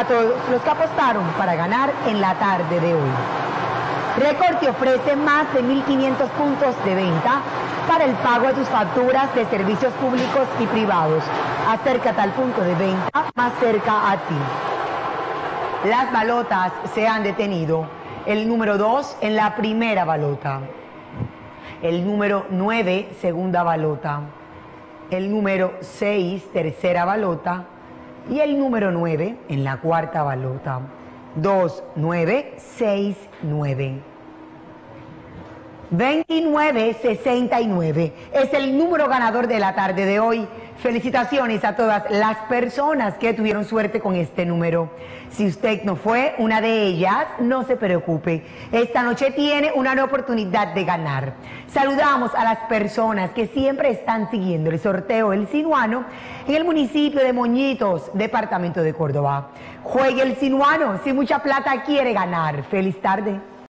a todos los que apostaron para ganar en la tarde de hoy. Record te ofrece más de 1.500 puntos de venta para el pago de tus facturas de servicios públicos y privados. Acércate al punto de venta más cerca a ti. Las balotas se han detenido. El número 2 en la primera balota. El número 9, segunda balota. El número 6, tercera balota. Y el número 9 en la cuarta balota. 2, 9, 6, 9. 2969 es el número ganador de la tarde de hoy. Felicitaciones a todas las personas que tuvieron suerte con este número. Si usted no fue una de ellas, no se preocupe. Esta noche tiene una oportunidad de ganar. Saludamos a las personas que siempre están siguiendo el sorteo El Sinuano en el municipio de Moñitos, departamento de Córdoba. Juegue el Sinuano si mucha plata quiere ganar. Feliz tarde.